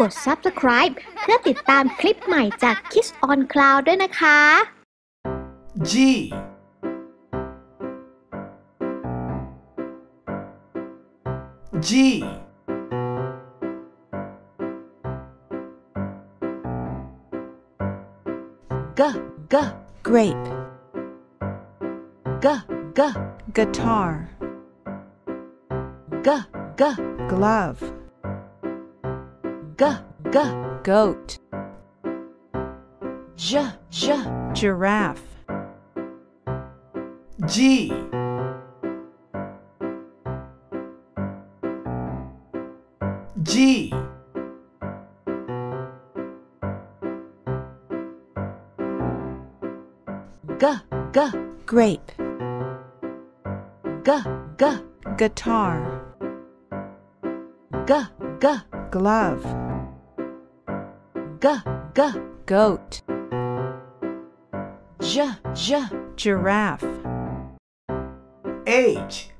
กด subscribe เพื่อติดตามคลิปใหม่จาก Kiss on Cloud ด้วยนะคะ G G G, G, grape, G, G, guitar, G, G, glove, G, G, goat, J, J, giraffe, G. G. G, G, grape, G, G, guitar, G, G, glove, G, G, goat, J, J, giraffe, H.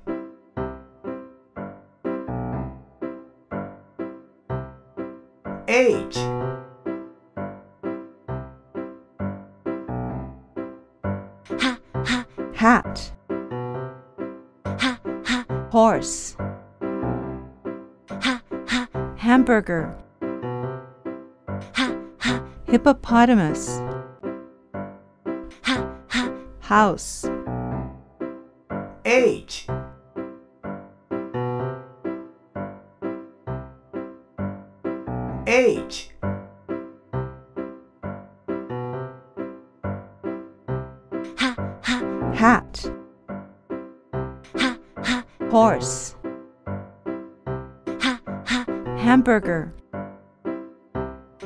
H. Ha, ha, hat, ha, ha, horse, ha, ha, hamburger, ha, ha, hippopotamus, ha, ha, house, H. H. Ha, ha, hat, ha, ha, horse, hamburger,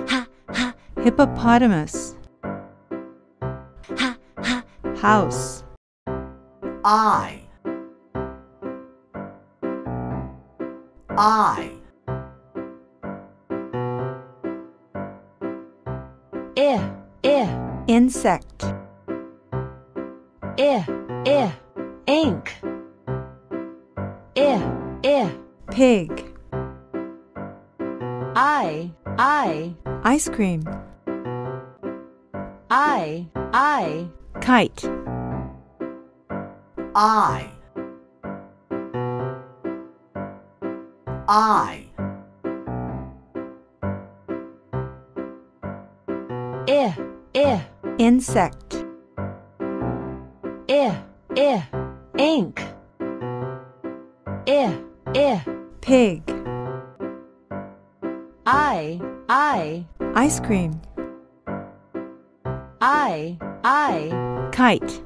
ha, ha, hippopotamus, ha, ha, house, I. I. I, I, insect, I, I, ink, I, I, pig, I, ice cream, I, I, kite, I. I. I, I, insect, I, I, ink, I, I, pig, I, I, ice cream, I, I, kite,